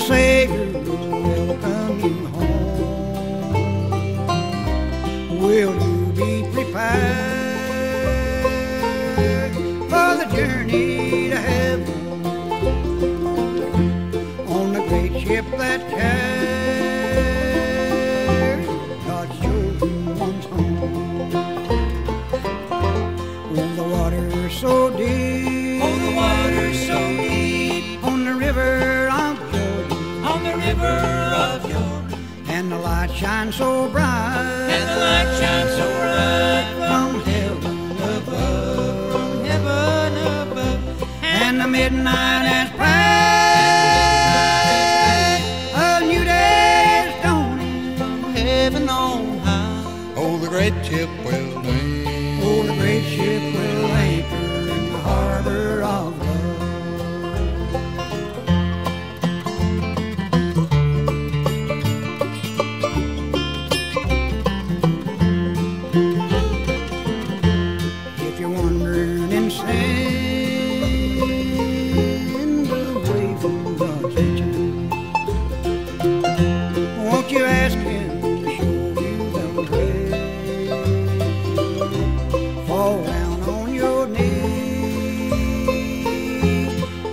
the Savior will welcome you home. Will you be prepared for the journey to heaven light shines so bright. and the light shines so bright from heaven above. from heaven above. And the midnight has passed. A new day is dawning. Heaven on high. Oh, the great ship will land. Oh, the great ship will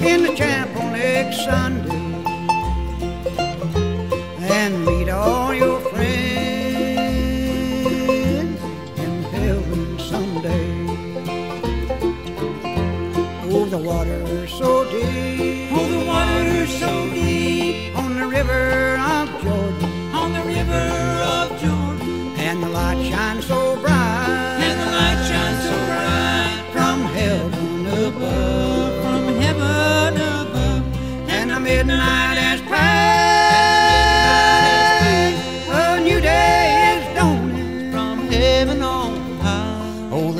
in the chapel next Sunday and meet all your friends in heaven someday. Oh, the water's so deep. Oh, the water's so deep. On the river of Jordan, on the river of Jordan, and the light shines so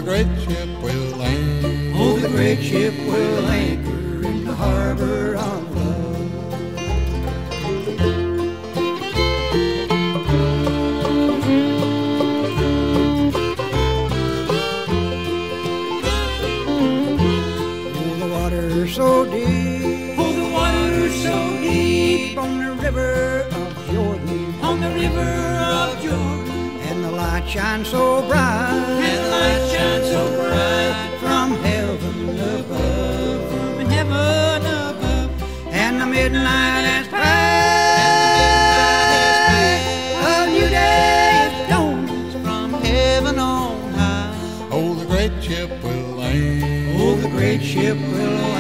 great ship will land. Oh, the great ship will anchor in the harbor of love. Oh, the water's so deep Oh, the water's so deep on the river of Jordan, on the river of Jordan, and the light shines so bright. and the light shines so bright from heaven above, from heaven above. and the midnight has passed. A new day is dawning. From heaven on high. Oh, the great ship will land. Oh, the great ship will land.